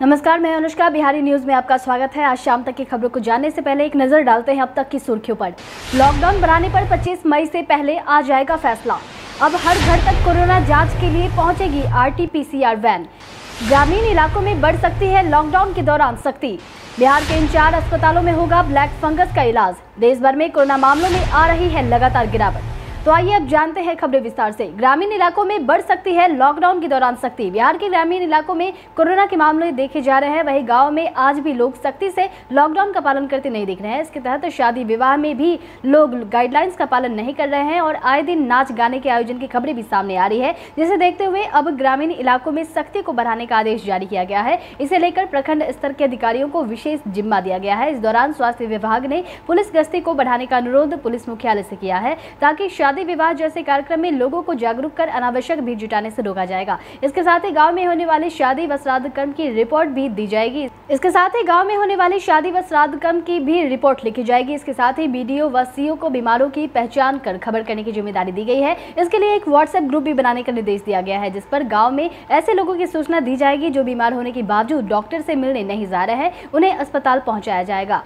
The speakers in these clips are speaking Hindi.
नमस्कार, मैं अनुष्का, बिहारी न्यूज़ में आपका स्वागत है। आज शाम तक की खबरों को जानने से पहले एक नज़र डालते हैं अब तक की सुर्खियों पर। लॉकडाउन बढ़ाने पर 25 मई से पहले आ जाएगा फैसला। अब हर घर तक कोरोना जाँच के लिए पहुंचेगी आरटीपीसीआर वैन। ग्रामीण इलाकों में बढ़ सकती है लॉकडाउन के दौरान सख्ती। बिहार के इन चार अस्पतालों में होगा ब्लैक फंगस का इलाज। देश भर में कोरोना मामलों में आ रही है लगातार गिरावट। तो आइए अब जानते हैं खबरें विस्तार से। ग्रामीण इलाकों में बढ़ सकती है लॉकडाउन के दौरान सख्ती। बिहार के ग्रामीण इलाकों में कोरोना के मामले देखे जा रहे हैं। वही गाँव में आज भी लोग सख्ती से लॉकडाउन का पालन करते नहीं दिख रहे हैं। इसके तहत शादी विवाह में भी लोग गाइडलाइंस का पालन नहीं कर रहे हैं और आए दिन नाच गाने के आयोजन की खबरें भी सामने आ रही है। जिसे देखते हुए अब ग्रामीण इलाकों में सख्ती को बढ़ाने का आदेश जारी किया गया है। इसे लेकर प्रखंड स्तर के अधिकारियों को विशेष जिम्मा दिया गया है। इस दौरान स्वास्थ्य विभाग ने पुलिस गश्ती को बढ़ाने का अनुरोध पुलिस मुख्यालय से किया है ताकि शादी विवाह जैसे कार्यक्रम में लोगों को जागरूक कर अनावश्यक भीड़ जुटाने से रोका जाएगा। इसके साथ ही गाँव में होने वाले शादी व श्राद्ध कर्म की रिपोर्ट भी दी जाएगी। इसके साथ ही गाँव में होने वाली शादी व श्राद्ध कर्म की भी रिपोर्ट लिखी जाएगी। इसके साथ ही बीडीओ व सीओ को बीमारों की पहचान कर खबर करने की ज़िम्मेदारी दी गई है। इसके लिए एक व्हाट्सएप ग्रुप भी बनाने का निर्देश दिया गया है, जिस पर गाँव में ऐसे लोगों की सूचना दी जाएगी जो बीमार होने के बावजूद डॉक्टर से मिलने नहीं जा रहे हैं। उन्हें अस्पताल पहुँचाया जाएगा।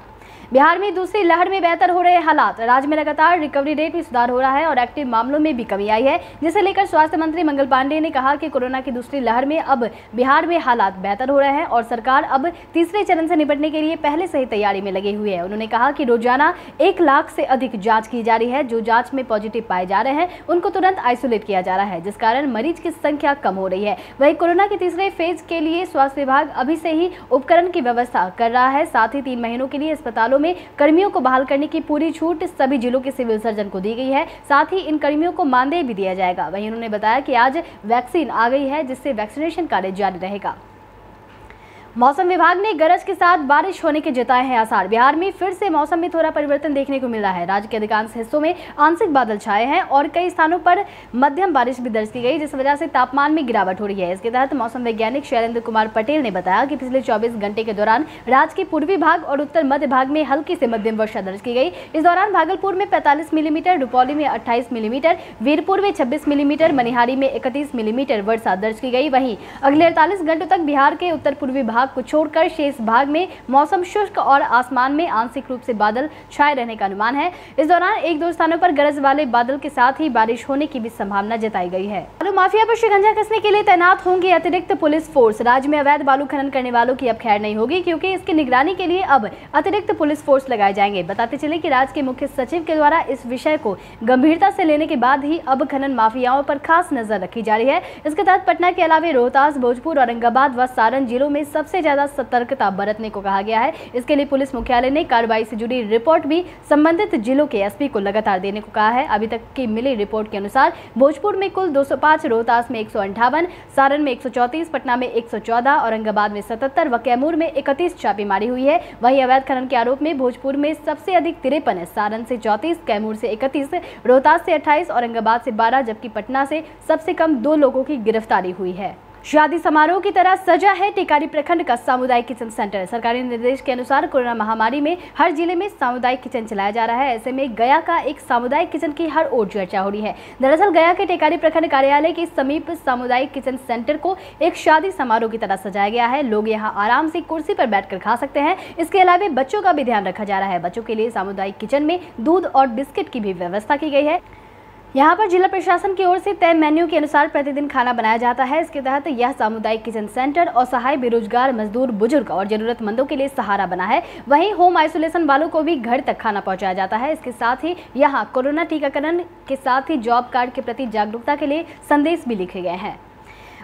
बिहार में दूसरी लहर में बेहतर हो रहे हालात। राज्य में लगातार रिकवरी रेट में सुधार हो रहा है और एक्टिव मामलों में भी कमी आई है। जिसे लेकर स्वास्थ्य मंत्री मंगल पांडे ने कहा कि कोरोना की दूसरी लहर में अब बिहार में हालात बेहतर हो रहे हैं और सरकार अब तीसरे चरण से निपटने के लिए पहले से ही तैयारी में लगी हुई है। उन्होंने कहा कि रोज़ाना एक लाख से अधिक जाँच की जा रही है। जो जाँच में पॉजिटिव पाए जा रहे हैं, उनको तुरंत आइसोलेट किया जा रहा है, जिस कारण मरीज़ की संख्या कम हो रही है। वही कोरोना के तीसरे फ़ेज़ के लिए स्वास्थ्य विभाग अभी से ही उपकरण की व्यवस्था कर रहा है। साथ ही तीन महीनों के लिए अस्पतालों में कर्मियों को बहाल करने की पूरी छूट सभी जिलों के सिविल सर्जन को दी गई है। साथ ही इन कर्मियों को मानदेय भी दिया जाएगा। वहीं उन्होंने बताया कि आज वैक्सीन आ गई है, जिससे वैक्सीनेशन कार्य जारी रहेगा। मौसम विभाग ने गरज के साथ बारिश होने के जताए हैं आसार। बिहार में फिर से मौसम में थोड़ा परिवर्तन देखने को मिल रहा है। राज्य के अधिकांश हिस्सों में आंशिक बादल छाए हैं और कई स्थानों पर मध्यम बारिश भी दर्ज की गई, जिस वजह से तापमान में गिरावट हो रही है। इसके तहत मौसम वैज्ञानिक शैलेंद्र कुमार पटेल ने बताया कि पिछले चौबीस घंटे के दौरान राज्य के पूर्वी भाग और उत्तर मध्य भाग में हल्की से मध्यम वर्षा दर्ज की गई। इस दौरान भागलपुर में पैंतालीस मिलीमीटर, रुपौली में अट्ठाईस मिलीमीटर, वीरपुर में छब्बीस मिलीमीटर, मनिहारी में इकतीस मिलीमीटर वर्षा दर्ज की गई। वहीं अगले अड़तालीस घंटों तक बिहार के उत्तर पूर्वी भाग को छोड़कर शेष भाग में मौसम शुष्क और आसमान में आंशिक रूप से बादल छाए रहने का अनुमान है। इस दौरान एक दो स्थानों पर गरज वाले बादल के साथ ही बारिश होने की भी संभावना जताई गई है। बालू माफिया पर शिकंजा कसने के लिए तैनात होंगे अतिरिक्त पुलिस फोर्स। राज्य में अवैध बालू खनन करने वालों की अब खैर नहीं होगी, क्योंकि इसकी निगरानी के लिए अब अतिरिक्त पुलिस फोर्स लगाए जाएँगे। बताते चले कि राज्य के मुख्य सचिव के द्वारा इस विषय को गंभीरता से लेने के बाद ही अब खनन माफियाओं पर खास नज़र रखी जा रही है। इसके तहत पटना के अलावे रोहतास, भोजपुर, औरंगाबाद व सारण जिलों में सबसे ज़्यादा सतर्कता बरतने को कहा गया है। इसके लिए पुलिस मुख्यालय ने कार्रवाई से जुड़ी रिपोर्ट भी संबंधित जिलों के एसपी को लगातार देने को कहा है। अभी तक की मिली रिपोर्ट के अनुसार भोजपुर में कुल 205 रोहतास में एक सारण में एक पटना में एक सौ चौदह, औरंगाबाद में सतहत्तर, व कैमूर में इकतीस छापेमारी हुई है। वही अवैध खनन के आरोप में भोजपुर में सबसे अधिक तिरपन, सारण से चौतीस, कैमूर से इकतीस, रोहतास से अट्ठाईस, औरंगाबाद से बारह, जबकि पटना से सबसे कम दो लोगों की गिरफ्तारी हुई है। शादी समारोह की तरह सजा है टिकारी प्रखंड का सामुदायिक किचन सेंटर। सरकारी निर्देश के अनुसार कोरोना महामारी में हर ज़िले में सामुदायिक किचन चलाया जा रहा है। ऐसे में गया का एक सामुदायिक किचन की हर ओर चर्चा हो रही है। दरअसल गया के टिकारी प्रखंड कार्यालय के समीप सामुदायिक किचन सेंटर को एक शादी समारोह की तरह सजाया गया है। लोग यहाँ आराम से कुर्सी पर बैठकर खा सकते हैं। इसके अलावा बच्चों का भी ध्यान रखा जा रहा है। बच्चों के लिए सामुदायिक किचन में दूध और बिस्किट की भी व्यवस्था की गई है। यहाँ पर जिला प्रशासन की ओर से तय मेन्यू के अनुसार प्रतिदिन खाना बनाया जाता है। इसके तहत यह सामुदायिक किचन सेंटर और सहाय बेरोजगार, मजदूर, बुज़ुर्ग और जरूरतमंदों के लिए सहारा बना है। वहीं होम आइसोलेशन वालों को भी घर तक खाना पहुँचाया जाता है। इसके साथ ही यहाँ कोरोना टीकाकरण के साथ ही जॉब कार्ड के प्रति जागरूकता के लिए संदेश भी लिखे गए हैं।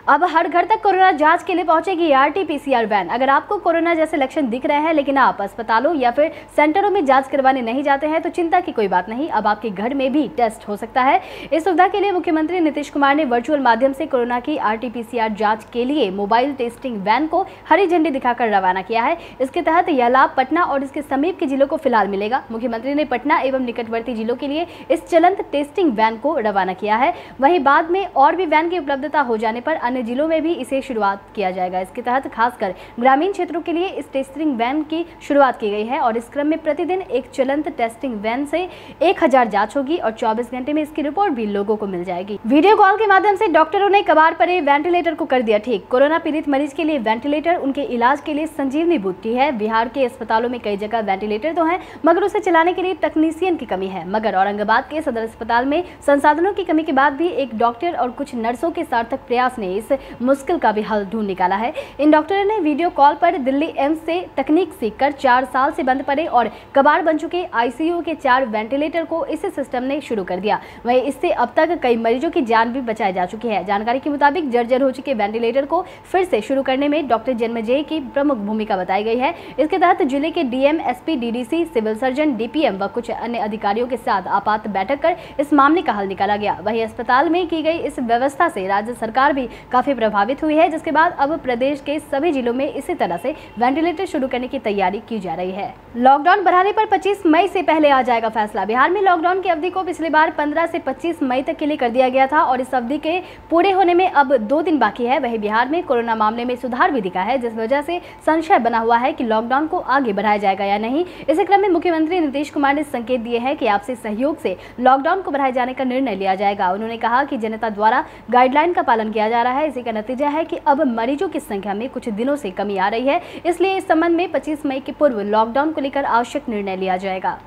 अब हर घर तक कोरोना जाँच के लिए पहुंचेगी आरटीपीसीआर वैन अगर आपको कोरोना जैसे लक्षण दिख रहे हैं, लेकिन आप अस्पतालों या फिर सेंटरों में जाँच करवाने नहीं जाते हैं तो चिंता की कोई बात नहीं। अब आपके घर में भी टेस्ट हो सकता है। इस सुविधा के लिए मुख्यमंत्री नीतीश कुमार ने वर्चुअल माध्यम से कोरोना की आरटीपीसीआर जाँच के लिए मोबाइल टेस्टिंग वैन को हरी झंडी दिखाकर रवाना किया है। इसके तहत यह लाभ पटना और इसके समीप के जिलों को फ़िलहाल मिलेगा। मुख्यमंत्री ने पटना एवं निकटवर्ती जिलों के लिए इस चलंत टेस्टिंग वैन को रवाना किया है। वहीं बाद में और भी वैन की उपलब्धता हो जाने पर अन्य जिलों में भी इसे शुरुआत किया जाएगा। इसके तहत खासकर ग्रामीण क्षेत्रों के लिए इस टेस्टिंग वैन की शुरुआत की गई है और इस क्रम में प्रतिदिन एक चलंत टेस्टिंग वैन से एक हज़ार जाँच होगी और चौबीस घंटे में इसकी रिपोर्ट भी लोगों को मिल जाएगी। वीडियो कॉल के माध्यम से डॉक्टरों ने कबाड़ परे वेंटिलेटर को कर दिया ठीक। कोरोना पीड़ित मरीज़ के लिए वेंटिलेटर, उनके इलाज के लिए संजीवनी बूटी है। बिहार के अस्पतालों में कई जगह वेंटिलेटर तो है, मगर उसे चलाने के लिए तकनीशियन की कमी है। मगर औरंगाबाद के सदर अस्पताल में संसाधनों की कमी के बाद भी एक डॉक्टर और कुछ नर्सों के सार्थक प्रयास ने इस मुश्किल का भी हल ढूंढ निकाला है। इन डॉक्टरों ने वीडियो कॉल पर दिल्ली एम्स से तकनीक सीख कर चार साल से बंद पड़े और कबाड़ बन चुके आईसीयू के चार वेंटिलेटर को इस सिस्टम ने शुरू कर दिया। वही इससे अब तक कई मरीजों की जान भी बचाई जा चुकी है। जानकारी के मुताबिक जर्जर हो चुके वेंटिलेटर को फिर से शुरू करने में डॉक्टर जन्मजय की प्रमुख भूमिका बताई गई है। इसके तहत ज़िले के DM, SP, DDC, civil surgeon, DPM व कुछ अन्य अधिकारियों के साथ आपात बैठक कर इस मामले का हल निकाला गया। वही अस्पताल में की गई इस व्यवस्था से राज्य सरकार भी काफ़ी प्रभावित हुई है, जिसके बाद अब प्रदेश के सभी जिलों में इसी तरह से वेंटिलेटर शुरू करने की तैयारी की जा रही है। लॉकडाउन बढ़ाने पर 25 मई से पहले आ जाएगा फैसला। बिहार में लॉकडाउन की अवधि को पिछली बार 15 से 25 मई तक के लिए कर दिया गया था और इस अवधि के पूरे होने में अब दो दिन बाकी है। वही बिहार में कोरोना मामले में सुधार भी दिखा है, जिस वजह से संशय बना हुआ है कि लॉकडाउन को आगे बढ़ाया जाएगा या नहीं। इसी क्रम में मुख्यमंत्री नीतीश कुमार ने संकेत दिए हैं कि आपसे सहयोग से लॉकडाउन को बढ़ाए जाने का निर्णय लिया जाएगा। उन्होंने कहा कि जनता द्वारा गाइडलाइन का पालन किया जा रहा है इसी का नतीजा है कि अब मरीजों की संख्या में कुछ दिनों से कमी आ रही है। इसलिए इस संबंध में 25 मई के पूर्व लॉकडाउन को लेकर आवश्यक निर्णय लिया जाएगा।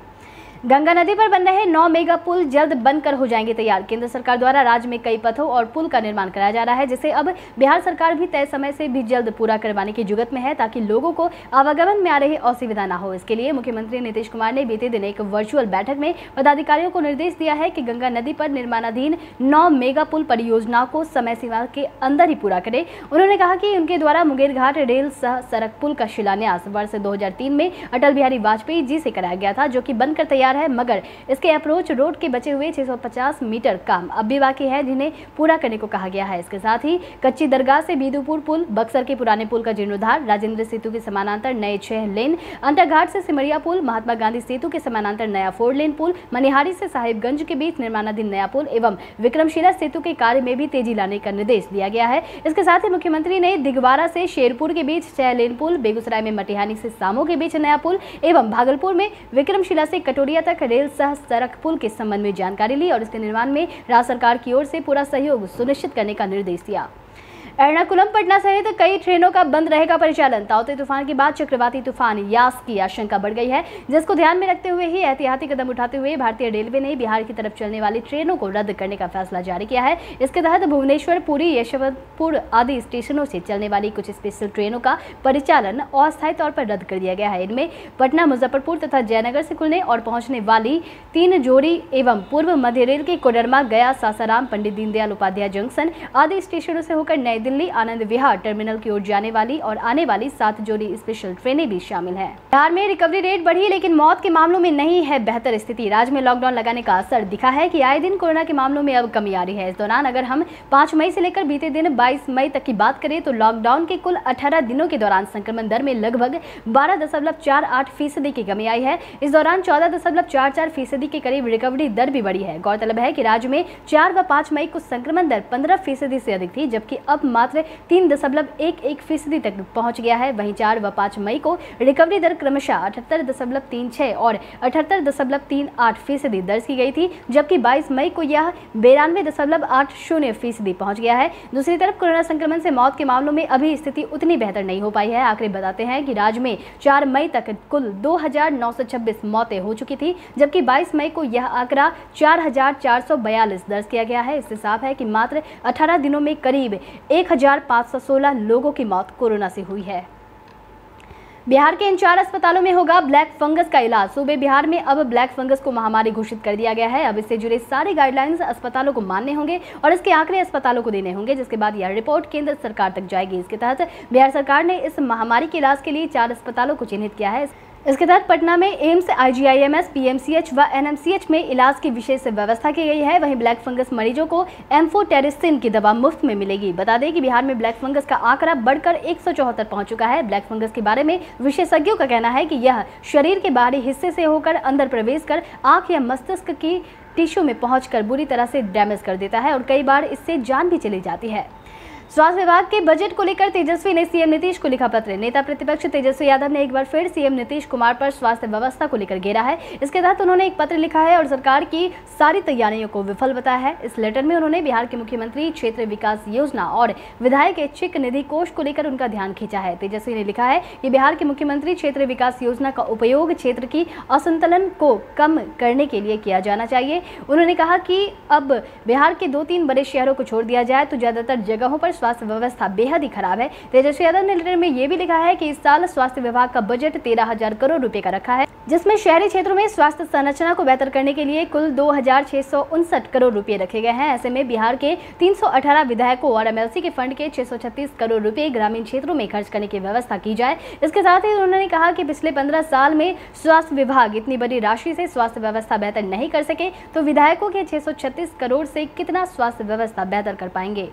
गंगा नदी पर बन रहे नौ मेगा पुल जल्द बनकर हो जाएँगे तैयार। केंद्र सरकार द्वारा राज्य में कई पथों और पुल का निर्माण कराया जा रहा है, जिसे अब बिहार सरकार भी तय समय से भी जल्द पूरा करवाने की जुगत में है, ताकि लोगों को आवागमन में आ रही असुविधा न हो। इसके लिए मुख्यमंत्री नीतीश कुमार ने बीते दिन एक वर्चुअल बैठक में पदाधिकारियों को निर्देश दिया है कि गंगा नदी पर निर्माणाधीन नौ मेगा पुल परियोजनाओं को समय सीमा के अंदर ही पूरा करे। उन्होंने कहा कि उनके द्वारा मुंगेर घाट, रेल सह सड़क पुल का शिलान्यास वर्ष दो हज़ार तीन में अटल बिहारी वाजपेयी जी से कराया गया था, जो की बनकर तैयार तैयार है, मगर इसके अप्रोच रोड के बचे हुए 650 मीटर काम। अब भी बाकी है जिन्हें पूरा करने को कहा गया है। इसके साथ ही कच्ची दरगाह से बीदुपुर पुल, बक्सर के पुराने पुल का जीर्णोद्धार, राजेंद्र सेतु के समानांतर नए छह लेन, अंतरघाट से सिमरिया पुल, महात्मा गांधी सेतु के समानांतर नया फोर लेन पुल, मनिहारी से साहिबगंज के बीच निर्माणाधीन नया पुल एवं विक्रमशिला सेतु के कार्य में भी तेज़ी लाने का निर्देश दिया गया है। इसके साथ ही मुख्यमंत्री ने दिगवारा से शेरपुर के बीच छह लेन पुल, बेगूसराय में मटिहानी से सामो के बीच नया पुल एवं भागलपुर में विक्रमशिला से कटोरिया तक रेल सह सड़क पुल के संबंध में जानकारी ली और इसके निर्माण में राज्य सरकार की ओर से पूरा सहयोग सुनिश्चित करने का निर्देश दिया। एर्नाकुलम, पटना सहित कई ट्रेनों का बंद रहेगा परिचालन। ताउते तूफ़ान के बाद चक्रवाती तूफ़ान यास की आशंका बढ़ गई है, जिसको ध्यान में रखते हुए ही एहतियाती कदम उठाते हुए भारतीय रेलवे ने बिहार की तरफ़ चलने वाली ट्रेनों को रद्द करने का फैसला जारी किया है। इसके तहत भुवनेश्वर, पुरी, यशवंतपुर आदि स्टेशनों से चलने वाली कुछ स्पेशल ट्रेनों का परिचालन अस्थायी तौर पर रद्द कर दिया गया है। इनमें पटना, मुजफ्फरपुर तथा जयनगर से खुलने और पहुँचने वाली तीन जोड़ी एवं पूर्व मध्य रेल के कोडरमा, गया, सासाराम, पंडित दीनदयाल उपाध्याय जंक्शन आदि स्टेशनों से होकर नई दिल्ली, आनंद विहार टर्मिनल की ओर जाने वाली और आने वाली सात जोड़ी स्पेशल ट्रेनें भी शामिल हैं। बिहार में रिकवरी रेट बढ़ी, लेकिन मौत के मामलों में नहीं है बेहतर स्थिति। राज्य में लॉकडाउन लगाने का असर दिखा है की आए दिन कोरोना के मामलों में अब कमी आ रही है। इस दौरान अगर हम पाँच मई से लेकर बीते दिन बाईस मई तक की बात करें तो लॉकडाउन के कुल अठारह दिनों के दौरान संक्रमण दर में लगभग बारह दशमलव चार आठ फ़ीसदी की कमी आई है। इस दौरान चौदह दशमलव चार चार फ़ीसदी के करीब रिकवरी दर भी बढ़ी है। गौरतलब है कि राज्य में चार व पाँच मई को संक्रमण दर पंद्रह फ़ीसदी से अधिक थी, जबकि अब मात्र तीन दशमलव एक एक फ़ीसदी तक पहुँच गया है। वहीं चार व पाँच मई को रिकवरी दर क्रमशः अठहत्तर दशमलव तीन छः और अठहत्तर दशमलव तीन आठ फ़ीसदी दर्ज की गई थी, जबकि बाईस मई को यह बेरानवे दशमलव आठ शून्य फ़ीसदी पहुँच गया है। दूसरी तरफ़ कोरोना संक्रमण से मौत के मामलों में अभी स्थिति उतनी बेहतर नहीं हो पाई है। आंकड़े बताते हैं कि राज्य में चार मई तक कुल दो हज़ार नौ सौ छब्बीस मौतें हो चुकी थी, जबकि बाईस मई को यह आंकड़ा चार हज़ार चार सौ बयालीस दर्ज किया गया है। इससे साफ़ है कि मात्र अठारह दिनों में करीब एक 516 लोगों की मौत कोरोना से हुई है। बिहार के इन चार अस्पतालों में होगा ब्लैक फंगस का इलाज। सूबे बिहार में अब ब्लैक फंगस को महामारी घोषित कर दिया गया है। अब इससे जुड़े सारे गाइडलाइंस अस्पतालों को मानने होंगे और इसके आंकड़े अस्पतालों को देने होंगे, जिसके बाद यह रिपोर्ट केंद्र सरकार तक जाएगी। इसके तहत बिहार सरकार ने इस महामारी के इलाज के लिए चार अस्पतालों को चिन्हित किया है। इसके तहत पटना में एम्स, आईजीआईएमएस, पीएमसीएच व एनएमसीएच में इलाज की विशेष व्यवस्था की गई है। वहीं ब्लैक फंगस मरीजों को एम्फोटेरिसिन की दवा मुफ़्त में मिलेगी। बता दें कि बिहार में ब्लैक फंगस का आंकड़ा बढ़कर एक सौ चौहत्तर पहुँच चुका है। ब्लैक फंगस के बारे में विशेषज्ञों का कहना है कि यह शरीर के बाहरी हिस्से से होकर अंदर प्रवेश कर आँख या मस्तिष्क की टिश्यू में पहुंचकर बुरी तरह से डैमेज कर देता है और कई बार इससे जान भी चली जाती है। स्वास्थ्य विभाग के बजट को लेकर तेजस्वी ने सीएम नीतीश को लिखा पत्र। नेता प्रतिपक्ष तेजस्वी यादव ने एक बार फिर सीएम नीतीश कुमार पर स्वास्थ्य व्यवस्था को लेकर घेरा है। इसके तहत उन्होंने एक पत्र लिखा है और सरकार की सारी तैयारियों को विफल बताया है। इस लेटर में उन्होंने बिहार के मुख्यमंत्री, क्षेत्र विकास योजना और विधायक ऐच्छिक निधि कोष को लेकर उनका ध्यान खींचा है। तेजस्वी ने लिखा है कि बिहार के मुख्यमंत्री, क्षेत्र विकास योजना का उपयोग क्षेत्र की असंतुलन को कम करने के लिए किया जाना चाहिए। उन्होंने कहा कि अब बिहार के दो तीन बड़े शहरों को छोड़ दिया जाए तो ज़्यादातर जगहों पर स्वास्थ्य व्यवस्था बेहद ही खराब है। तेजस्वी यादव ने लेटर में ये भी लिखा है कि इस साल स्वास्थ्य विभाग का बजट तेरह हज़ार करोड़ रुपए का रखा है, जिसमें शहरी क्षेत्रों में स्वास्थ्य संरचना को बेहतर करने के लिए कुल दो हज़ार छह सौ उनसठ करोड़ रुपए रखे गए हैं। ऐसे में बिहार के 318 विधायकों और एमएलसी के फंड के 636 करोड़ रुपए ग्रामीण क्षेत्रों में खर्च करने की व्यवस्था की जाए। इसके साथ ही उन्होंने कहा कि पिछले पंद्रह साल में स्वास्थ्य विभाग इतनी बड़ी राशि से स्वास्थ्य व्यवस्था बेहतर नहीं कर सके तो विधायकों के छह सौ छत्तीस करोड़ से कितना स्वास्थ्य व्यवस्था बेहतर कर पाएँगे?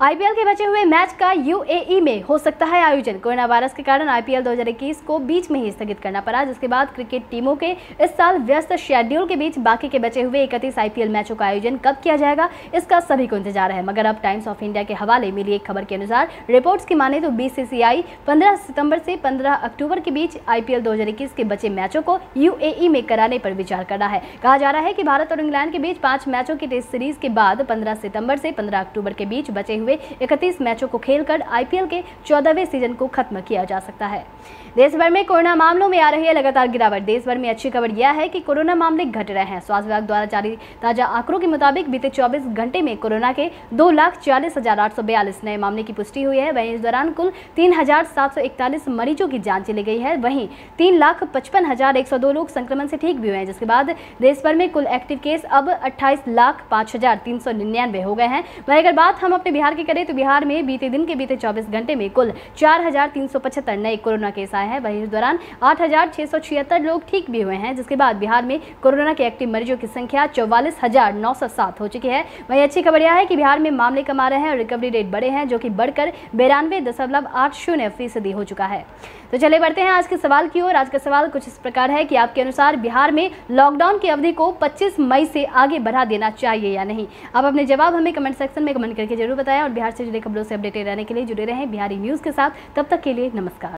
आईपीएल के बचे हुए मैच का यूएई में हो सकता है आयोजन। कोरोना वायरस के कारण आईपीएल 2021 को बीच में ही स्थगित करना पड़ा, जिसके बाद क्रिकेट टीमों के इस साल व्यस्त शेड्यूल के बीच बाकी के बचे हुए इकतीस आईपीएल मैचों का आयोजन कब किया जाएगा, इसका सभी को इंतज़ार है। मगर अब टाइम्स ऑफ़ इंडिया के हवाले मिली एक खबर के अनुसार रिपोर्ट्स की माने तो बीसीसीआई पंद्रह सितंबर से पंद्रह अक्टूबर के बीच आईपीएल दो हज़ार इक्कीस के बचे मैचों को यूएई में कराने पर विचार कर रहा है। कहा जा रहा है कि भारत और इंग्लैंड के बीच पाँच मैचों की टेस्ट सीरीज़ के बाद पंद्रह सितंबर से पंद्रह अक्टूबर के बीच बचे हुए हुए इकतीस मैचों को खेलकर आईपीएल के चौदहवें सीज़न को खत्म किया जा सकता है। देश भर में कोरोना मामलों में आ रही है लगातार गिरावट। देश भर में अच्छी खबर यह है कि कोरोना मामले घट रहे हैं। स्वास्थ्य विभाग द्वारा जारी ताज़ा आंकड़ों के मुताबिक बीते 24 घंटे में कोरोना के दो लाख चालीस हज़ार आठ सौ बयालीस नए मामले की पुष्टि हुई है। वहीं इस दौरान कुल तीन हज़ार सात सौ इकतालीस मरीजों की जाँच ली गई है। वहीं तीन लाख पचपन हज़ार एक सौ दो लोग संक्रमण से ठीक भी हुए हैं, जिसके बाद देश भर में कुल एक्टिव केस अब अट्ठाईस लाख पाँच हज़ार तीन सौ निन्यानवे हो गए हैं। वहीं अगर बात हम अपने बिहार की करें तो बिहार में बीते दिन के बीते चौबीस घंटे में कुल चार हज़ार तीन सौ पचहत्तर नए कोरोना केस आए हैं। वहीं इस दौरान आठ हज़ार छह सौ छिहत्तर लोग ठीक भी हुए हैं, जिसके बाद बिहार में कोरोना के एक्टिव मरीजों की संख्या चौवालीस हो चुकी है। वहीं अच्छी खबर यह है कि बिहार में मामले कम आ रहे हैं और रिकवरी रेट बढ़े हैं, जो कि बढ़कर बेरानवे फ़ीसदी हो चुका है। तो चले बढ़ते हैं आज के सवाल की ओर। आज का सवाल कुछ इस प्रकार है कि आपके अनुसार बिहार में लॉकडाउन की अवधि को 25 मई से आगे बढ़ा देना चाहिए या नहीं? आप अपने जवाब हमें कमेंट सेक्शन में कमेंट करके ज़रूर बताएँ और बिहार से जुड़े खबरों से अपडेटेड रहने के लिए जुड़े रहें बिहारी न्यूज़ के साथ। तब तक के लिए नमस्कार।